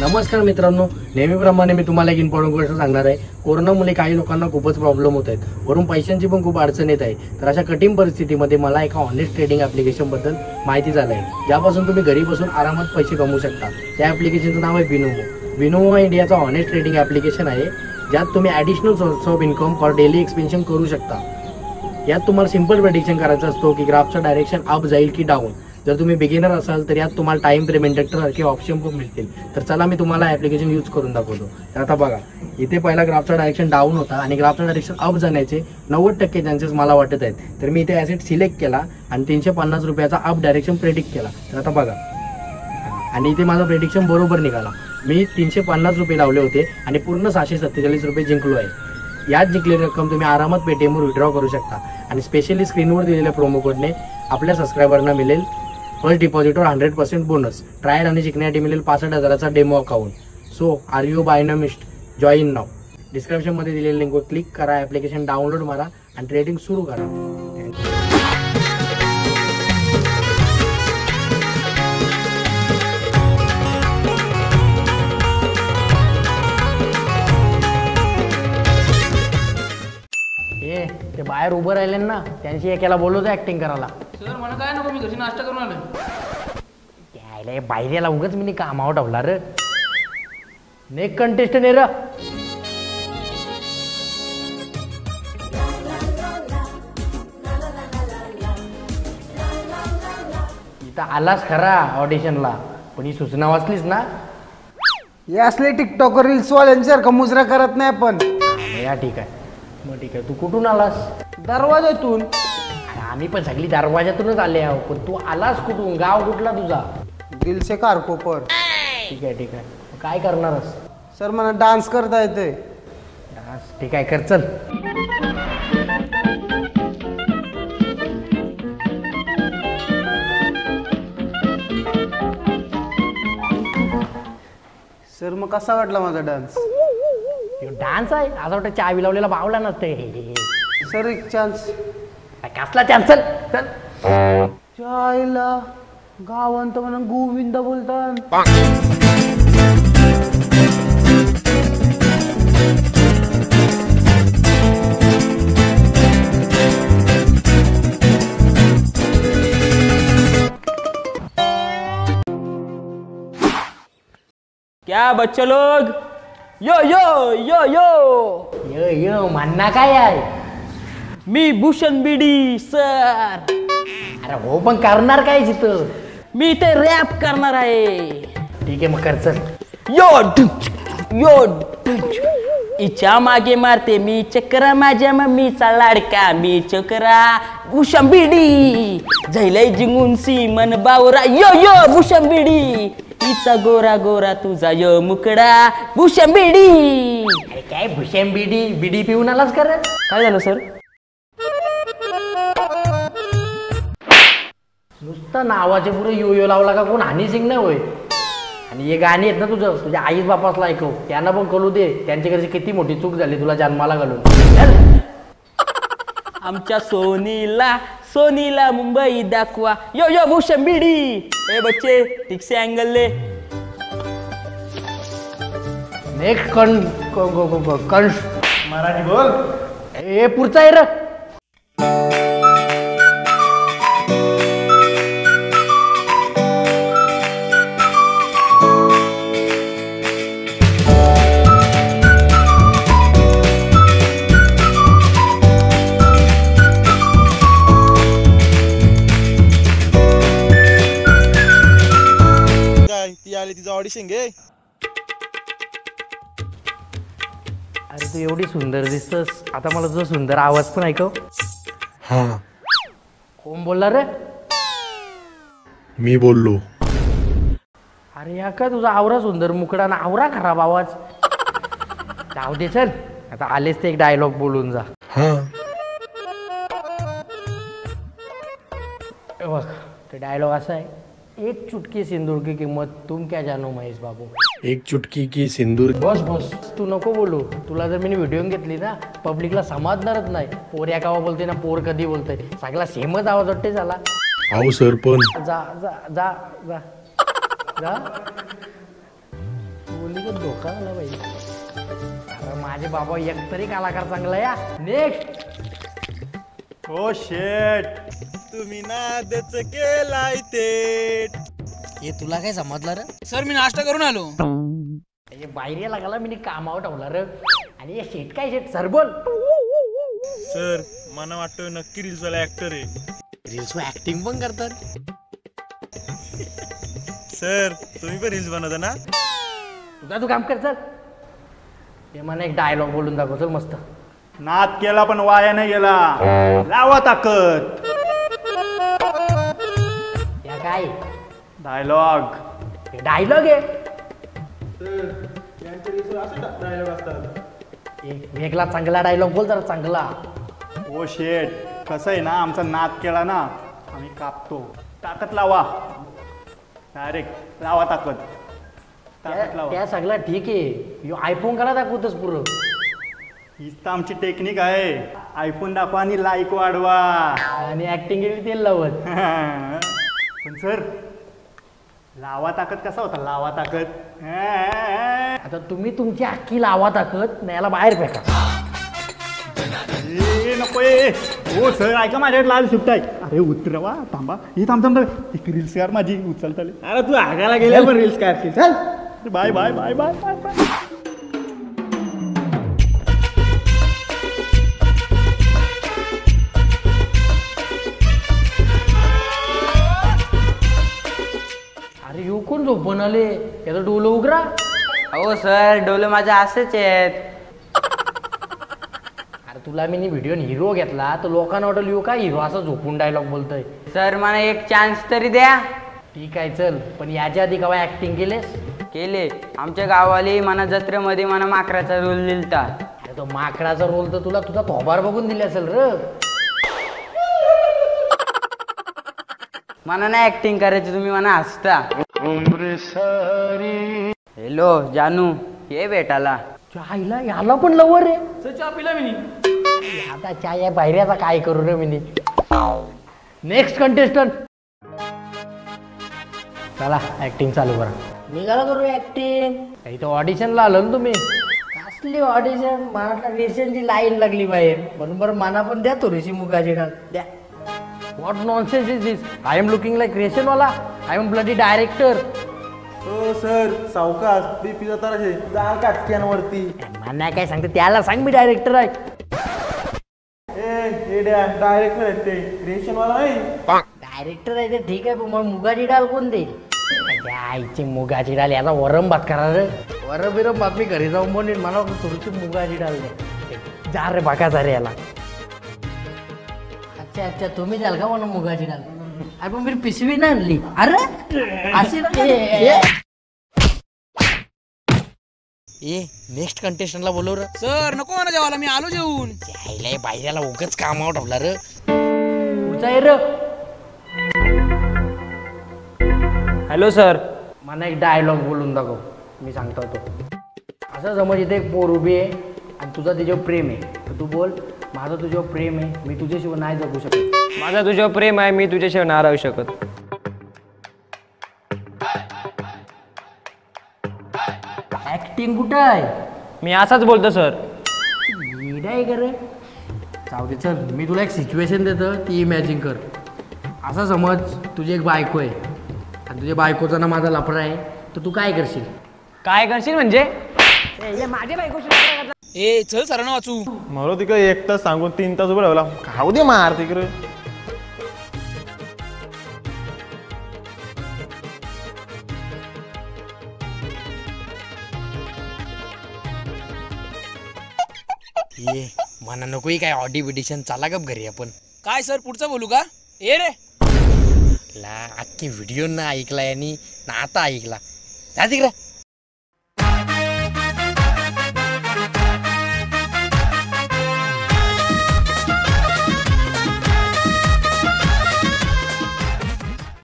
नमस्कार मित्रांनो नेहमीप्रमाणे मी तुम्हाला एक इम्पॉर्टंट गोष्ट सांगणार आहे. कोरोनामुळे काही लोकांना खूपच प्रॉब्लेम होत आहेत. वरून पैशांची पण खूप अडचण येत आहे. तर अशा कठीण परिस्थितीमध्ये मला एका ऑनलाईन ट्रेडिंग ॲप्लिकेशनबद्दल माहिती झालं आहे ज्यापासून तुम्ही घरी बसून आरामात पैसे कमवू शकता. त्या ऍप्लिकेशनचं नाव आहे विनोमो विनोमो इंडियाचा ऑनेस्ट ट्रेडिंग ऍप्लिकेशन आहे. ज्यात तुम्ही additional source of income for daily expansion करू शकता. यात तुम्हाला सिंपल प्रेडिक्शन करायचं असतो की ग्राफचं डायरेक्शन अप जाईल की डाऊन जर तुम्ही बिगिनर असाल तर यात तुम्हाला टाइम फ्रेम इंडक्टर सारखे ऑप्शन पण मिळतील. तर चला मी तुम्हाला ऍप्लिकेशन यूज करून दाखवतो. तर आता बघा इथे पहिला ग्राफचा डायरेक्शन डाऊन होता आणि ग्राफचा डायरेक्शन अप जाण्याचे नव्वद टक्के चान्सेस मला वाटत आहेत. तर मी इथे ॲसेट सिलेक्ट केला आणि तीनशे पन्नास रुपयाचा अप डायरेक्शन प्रेडिक्ट केला. तर आता बघा. आणि इथे माझं प्रेडिक्शन बरोबर निघाला. मी तीनशे पन्नास रुपये लावले होते आणि पूर्ण सहाशे सत्तेचाळीस रुपये जिंकलो आहे. यात जिंकलेली रक्कम तुम्ही आरामात पेटीएमवर विड्रॉ करू शकता. आणि स्पेशली स्क्रीनवर दिलेल्या प्रोमो कोडने आपल्या सबस्क्रायबरना मिळेल. फर्स्ट डिपॉझिटवर हंड्रेड पर्सेंट बोनस. ट्रायल आणि शिकण्यासाठी मिळेल पासष्ट हजाराचा demo account so are you Binomist join नाव डिस्क्रिप्शनमध्ये दिलेली लिंकवर क्लिक करा ॲप्लिकेशन डाउनलोड मारा आणि ट्रेडिंग सुरू करा. बाहेर उभं राहिले ना त्यांची एकाला बोलवतो ऍक्टिंग करायला. सर मला काय नको मी घरी नाश्ता करून आलोय. यायला बाहेर उगाच मी कामावर ठेवला र? नेक कंटेस्ट ने र. इथं आलास खरा ऑडिशनला पण ही सूचना वाचलीस ना? हे असले टिकटॉकर रील्स वाल्यांसारखं मुजरा करत नाही आपण. या ठीक आहे. मग ठीक आहे तू कुठून आलास? दरवाजातून. अरे आम्ही पण सगळी दरवाजातूनच आले आहो पण तू आलास कुठून? गाव कुठला तुझा? दिल से कारकोपर. ठीक आहे ठीक आहे. मग काय करणारस? सर मला डान्स करता येते डान्स? ठीक आहे कर चल. सर मग कसा वाटला माझा डान्स? डान्स आहे. असं वाटतं चावी लावलेला बावला नसते सर एक चान्स कसला चान्स चल चल. चायला गावांत म्हणून गोविंद बोलतात. क्या बच्चे लोग? यो यो यो यो. य य म्हणणं काय आहे? मी भूषण बिडी सर. अरे हो पण करणार काय तिथं मी इथे रॅप करणार आहे. ठीक आहे मग कर चल. यो यो डुंच. हिच्या मागे मारते मी चक्रा माझ्या मम्मीचा लाडका मी चक्रा. भूषण बिडी झैलय जिंगून सी मन बावरा. यो यो भूषण बिडी. हिचा गोरा गोरा तुझा यो मुकडा. भूषण बिडी. अरे काय भुशेम बिडी? बिडी पिऊन आलास कर काय झालं सर? नुसतं नावाचे पुढे यो यो लावला का कोण हानी सिंग नाही होय. आणि हे गाणी आहेत ना तुझं तुझ्या आईच बापासला ऐकव. त्यांना पण कळू दे त्यांच्याकडची किती मोठी चूक झाली तुला जन्माला घालून. आमच्या सोनीला सोनीला मुंबई दाखवा. यो यो भूषण बिडी. ए बच्चे ठीक से अँगल ले. नेक्स्ट कन क- क- क- क- कंस मराठी बोल. ए पुढचा आहे र. आली तिचं ऑडिशन घे. अरे तू एवढी सुंदर दिसतस. आता मला तुझा सुंदर आवाज पण ऐकव. हा. कोण बोलला रे? मी बोललो. अरे या का तुझा आवरा सुंदर मुकडा ना आवरा खराब आवाज? जाऊ दे चल. आता आलेच ते एक डायलॉग बोलून जा. हा. हे बघ ते डायलॉग असा आहे. एक चुटकी सिंदूर की किंमत तुम क्या जानो महेश बाबू? एक चुटकी की सिंदूर बस बस. तू नको बोलू. तुला जर मी व्हिडिओ घेतली ना पब्लिकला समजणारच नाही. पोर या कावा बोलते ना पोर कधी बोलते सगळा सेमच आवाज वाटते झाला अहो सर पण जा जा जा जा. जा. बोली का धोका झाला पाहिजे अरे माझे बाबा एक तरी कलाकार चांगला या नेक्स्ट हो शेट तुम्ही नादच केलाय ते हे तुला काय समजलं रे? सर मी नाश्ता करून आलो. हे बाहेर लागला मी कामावर ठेवला रे. आणि हे शेट काय शेट? सर बोल. सर मला वाटतं नक्की रील्स वाला ऍक्टर आहे. रील्स ऍक्टिंग पण करतात. सर तुम्ही पण रील्स बनवता ना? तुझा तू काम कर चल. हे मला एक डायलॉग बोलून दाखव चल मस्त. नाद केला पण वाया नाही गेला. लावा ताकद. काय डायलॉग डायलॉग आहे. एक वेगळा चांगला डायलॉग बोल जरा चांगला. हो शेट कसं आहे ना आमचा नाद केला ना आम्ही कापतो. ताकद लावा. डायरेक्ट लावा ताकद. ताकद त्या लावा. त्या सगळं ठीक आहे. यो आयफोन करा दाखवतोस पुरं. हीच तर आमची टेक्निक आहे. आयफोन दाखवा आणि लाईक वाढवा. आणि ऍक्टिंग केली तेल लावत पण सर लावा ताकद कसा होता? लावा ताकद. आता तुम्ही तुमची अख्खी लावा ताकद न्यायला बाहेर फेका. नको ए हो सर ऐका माझ्याकडे लाल सुट्टा आहे. अरे उतरवा थांबा. ही थांब थांब. एक रील्स कार माझी उचलता अरे तू आगायला गेल्या पण रील्स काढतील चल. Bye bye bye bye bye bye. कोण झोपून आले याचा डोलं उघरा हो सर डोले माझे असेच आहेत. अरे तुला मी व्हिडिओ हिरो घेतला तर लोकांना वाटलं येऊ काय हिरो असं झोपून डायलॉग बोलतोय? सर मला एक चान्स तरी द्या. ठीक आहे चल. पण याच्या आधी केव्हा ऍक्टिंग केलेस? केले. आमच्या गावाली मला जत्रेमध्ये मला माकराचा रोल दिलता. अरे तो माकडाचा रोल तर तुला तुझा थोबार बघून दिले असेल र. मला नाही ऍक्टिंग करायची तुम्ही मला हसता. हॅलो जानू ये भेटाला आईला याला पण लवर रे आता चाय या बाहेरचा काय करू रे मी? नेक्स्ट कंटेस्टंट चला ऍक्टिंग चालू करा. निघाला करू ऍक्टिंग इथं ऑडिशनला आलो ना तुम्ही. कसली ऑडिशन मला रेशनची लाईन लागली बाहेर. म्हणून बरं मला पण द्या थोडीशी मुगाची डाळ द्या. What nonsense is this I am looking like रेशनवाला I am bloody director हो सर. सावकाश बीपीचा तर आहे जाल काटक्यांवरती. मला काय सांगते त्याला सांग मी डायरेक्टर आहे. ए एड्या डायरेक्टर आहेत ते. रेशनवाला नाही डायरेक्टर आहे ते ठीक आहे पण मग मुगाची डाळ कोण देईल? माझ्या आईची मुगाची डाळ याचा वरम भात करा रे. वरम बिरम भात मी घरी जाऊन बनवीन मला थोडीशी मुगाची डाळ दे. जा रे बाका जा रे याला. अच्छा अच्छा तुम्ही द्याल का म्हणून मुगाची डाळ अरे पण मी पिशवी नाही आणली. अरे अशी ना- ए, नेक्स्ट कंटेस्टंटला बोलव र. सर नको मला जेवायला मी आलो जेवून. यायला बाहेरला उगच कामावर ठेवला र. र. हॅलो सर मला एक डायलॉग बोलून दाखव. मी सांगतो तो. असं समज इथे एक पोर उभी आहे आणि तुझं तिच्यावर प्रेम आहे. तर तू बोल माझं तुझ्यावर प्रेम आहे. मी तुझ्याशिवाय नाही जगू शकत. माझा तुझ्यावर प्रेम आहे मी तुझ्याशिवाय नाही राहू शकत. ऍक्टिंग कुठं आहे मी असाच बोलतो सर येडा आहे का रे? जाऊ दे चल. मी तुला एक सिच्युएशन देतो ती इमॅजिन कर. असं समज तुझी एक बायको आहे. आणि तुझ्या बायकोचा ना माझा लफडा आहे तर तू काय करशील? काय करशील म्हणजे? ए चल सरांना वाचू. मला तिकडे एक तास सांगून तीन तास उभं ठेवला खाऊ दे मार तिकडे. ये म्हणा नकोही काय ऑडिबिडिशन चाला गप घरी आपण. काय सर पुढचं बोलू का? ए रे! ला अख्खी व्हिडिओ ना ऐकला यांनी ना आता ऐकला. जा तिकडे.